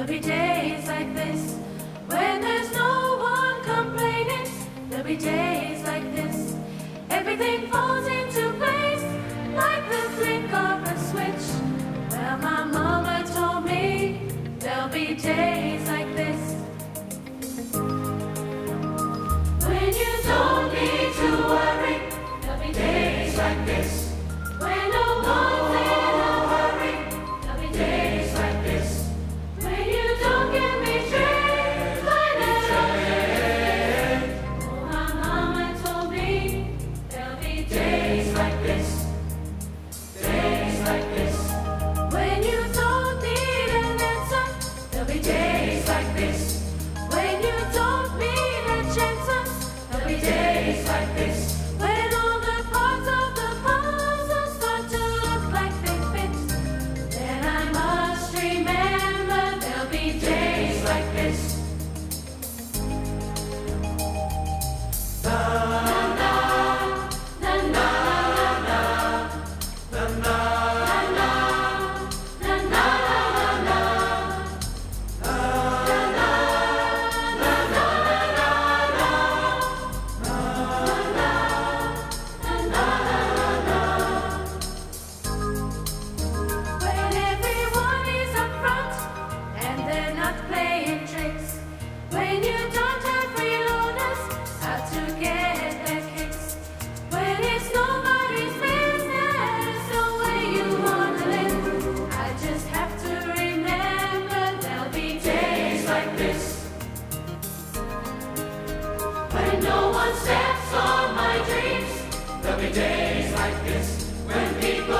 There'll be days like this when there's no one complaining. There'll be days like this, everything falls into place like the flick of a switch. Well, my mama told me there'll be days. like this. when no one steps on my dreams. There'll be days like this when people.